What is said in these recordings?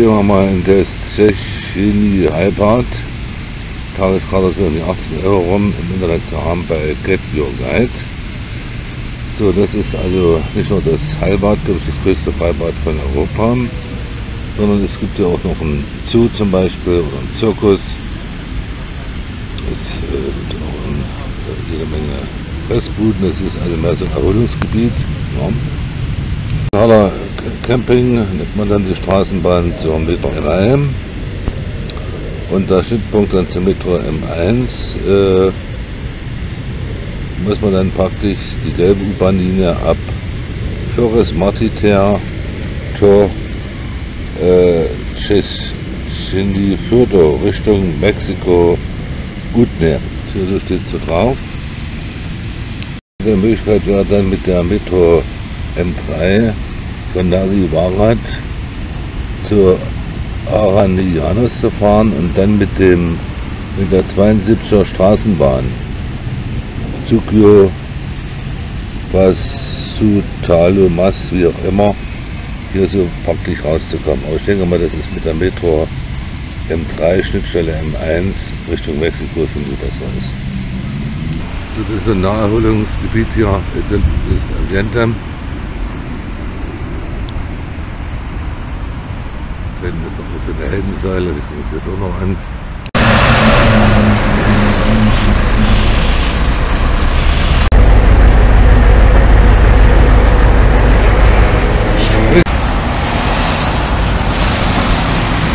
gehen wir mal in das Tschechini Halbart. Tageskarte sind die 18 Euro rum im Internet zu haben bei Get Your Guide. So, das ist also nicht nur das Heilbad, glaube ich, das größte Freibad von Europa, sondern es gibt ja auch noch einen Zoo zum Beispiel oder einen Zirkus. Es äh, gibt auch äh, jede Menge Fressbuden, das ist also mehr so ein Erholungsgebiet. Ja. Haller Camping nimmt man dann die Straßenbahn zur Metroerei und der Schnittpunkt dann zur Metro M1 äh, muss man dann praktisch die gelbe U-Bahn-Linie ab Flores Martiter Tor äh, Chesindi Fürdo Richtung Mexiko gut nehmen. So steht so drauf. Die Möglichkeit wäre dann mit der Metro M3 von Nari Warat zur Aranianos zu fahren und dann mit dem mit der 72er Straßenbahn Zukio Basutalo Mas, wie auch immer, hier so praktisch rauszukommen. Aber ich denke mal, das ist mit der Metro M3 Schnittstelle M1 Richtung Mexiko schon gut das ist. Das ist ein Naherholungsgebiet hier, das ist Ambiente. Drin ist doch eine Heldensäule, die gucken uns jetzt auch noch an.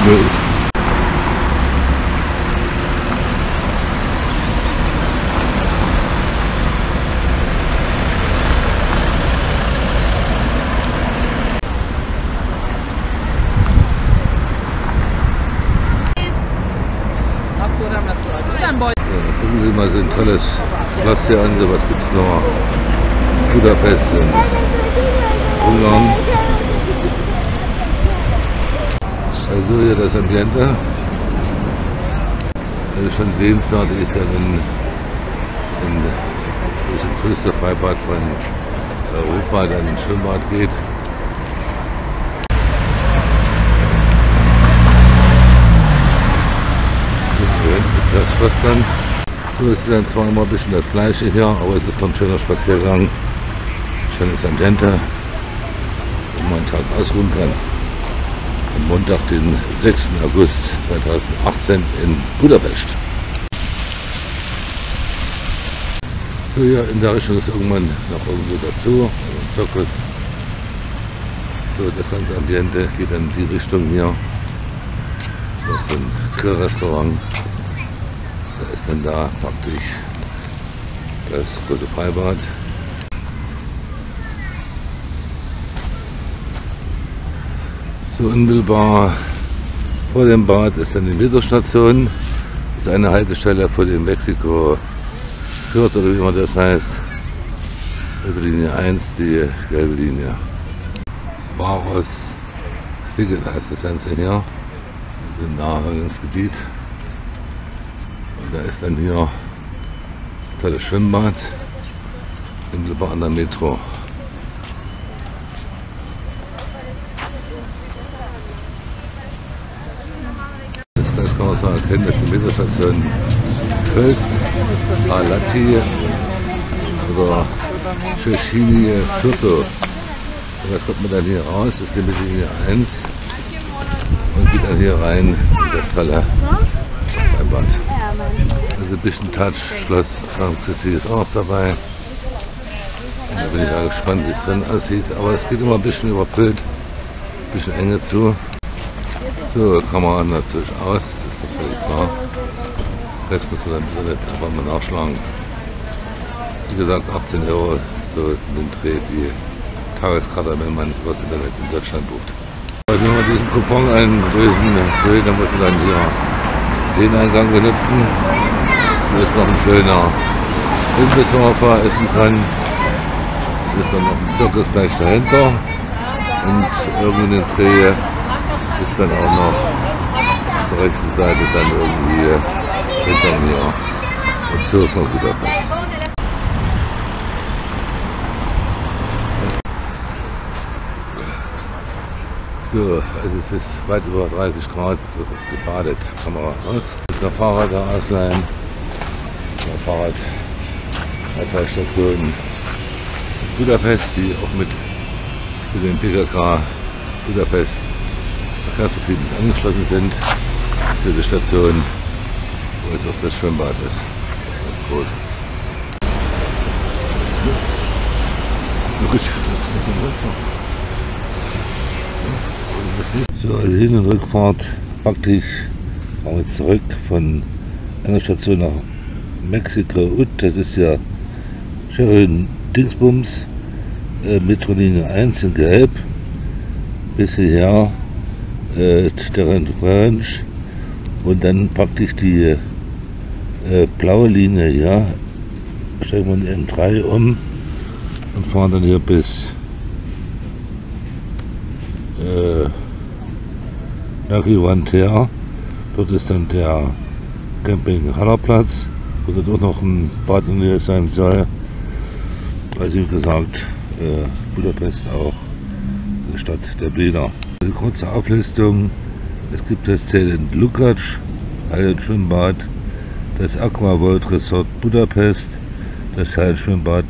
Nö, gucken Sie mal so ein tolles Was gibt es noch? Budapest Ungarn. Also hier das Ambiente. Ist schon sehenswert, ist ja in, in das größte Freibad von Europa, dann ins Schwimmbad geht. ist das Schloss dann. So ist dann zwar immer ein bisschen das gleiche hier, aber es ist noch ein schöner Spaziergang. Schönes Ambiente, wo man Tag ausruhen kann. Am Montag, den 6. August 2018 in Budapest. So hier in der Richtung ist irgendwann noch irgendwo dazu, ein Zirkus. So, das ganze Ambiente geht dann in die Richtung hier. Das ist ein Grillrestaurant. Ist dann da praktisch das große Freibad. So unmittelbar vor dem Bad ist dann die Metrostation. Das ist eine Haltestelle vor dem Mexiko Fürth oder wie man das heißt. Also Linie 1, die gelbe Linie. Baros Figgel heißt das Ganze hier. Im Naherholungsgebiet. Da ist dann hier das tolle Schwimmbad unmittelbar an der Metro. Das kann man so erkennen, dass die Metrostation Köln, Alati oder Tschechini Viertel. Und das kommt man dann hier raus, das ist die Mittellinie 1 und geht dann hier rein in das tolle Freibad. Also ein bisschen Touch, Schloss Sanssouci ist auch noch dabei. Und da bin ich ja gespannt, wie es dann aussieht. Aber es geht immer ein bisschen überfüllt, ein bisschen enge zu. So, Kamera natürlich aus, das ist natürlich klar. Jetzt muss man dann Internet einfach mal nachschlagen. Wie gesagt, 18 Euro so den Dreh die Tageskarte, wenn man was Internet in Deutschland bucht. Wenn man diesen Coupon einlösen will, dann muss man dann hier den Eingang benutzen. Hier ist noch ein schöner Imbisshofer essen kann. Hier ist dann noch ein Zirkus gleich dahinter. Und irgendwie in den Dreh ist dann auch noch auf der rechten Seite dann irgendwie hinter mir und so von Budapest. So, also es ist weit über 30 Grad, es wird gebadet. Kamera raus. Der Fahrrad da ausleihen. Der Fahrrad hat zwei Stationen Budapest, die auch mit zu den PKK Budapest Verkehrsbetrieben angeschlossen sind. Zu der Station, wo jetzt auch das Schwimmbad ist. Ganz groß. Gut, so, also Hin- und Rückfahrt praktisch fahren jetzt zurück von einer Station nach Mexiko. Und das ist ja schön Dingsbums. Äh, Metrolinie 1 in Gelb. Bis hierher äh, Terrain Ranch und dann praktisch die äh, blaue Linie hier steigen wir in M3 um und fahren dann hier bis äh, nach Ivanter. Dort ist dann der Camping Hallerplatz, wo dort auch noch ein Bad in der sein soll. Weil wie gesagt, äh, Budapest auch eine Stadt der Bäder. Eine kurze Auflistung. Es gibt das Zelt in Lukac, ein Schwimmbad, das Aqua World Resort Budapest, das Heilschwimmbad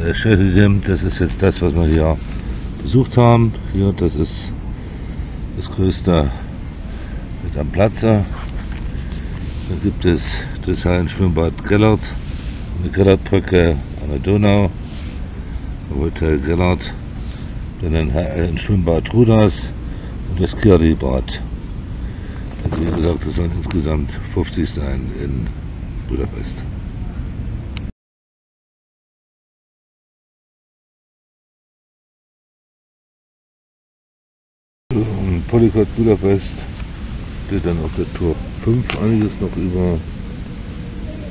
äh, Sheridan, das ist jetzt das, was wir hier besucht haben. Hier, das ist das größte mit am Platze. Dann gibt es das Hallenschwimmbad Gellert, eine Gellertbrücke an der Donau, Hotel Gellert, dann ein, Schwimmbad Ruders und das Kirli-Bad. Also wie gesagt, das sollen insgesamt 50 sein in Budapest. Im Polycott Budapest steht dann auf der Tour 5 einiges noch über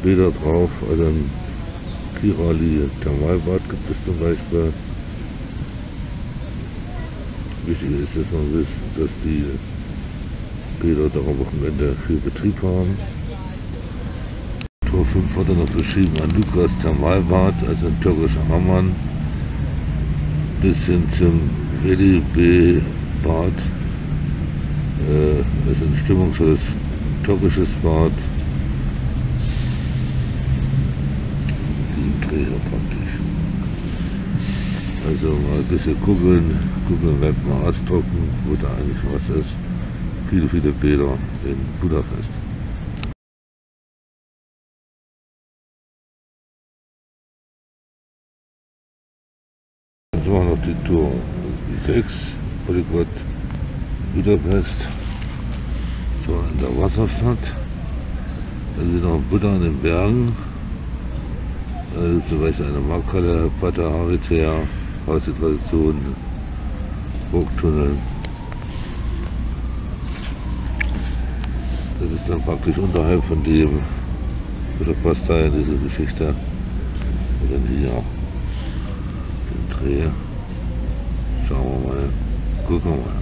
Bilder drauf. Also im Kirali Thermalbad gibt es zum Beispiel. Wichtig ist, dass man wisst, dass die Bäder da am Wochenende viel Betrieb haben. Tour 5 hat er noch beschrieben an Lukas Thermalbad, also ein türkischer Hammann, bis hin zum LIB Bad. Äh, ist ein stimmungsvolles türkisches Bad. Diesen Träger praktisch. Also mal ein bisschen gucken, Google Map mal ausdrucken, wo da eigentlich was ist. Viele, viele Bilder in Budapest. Jetzt machen wir noch die Tour 6. Polyglot Budapest, so in der Wasserstadt. Da sind noch Buddha in den Bergen. Da ist zum Beispiel eine Markhalle, Pater Haritea, Haus der Tradition, Burgtunnel. Das ist dann praktisch unterhalb von dem, Teil dieser Geschichte. Und dann hier den Dreh. Schauen wir mal. Gucken wir mal.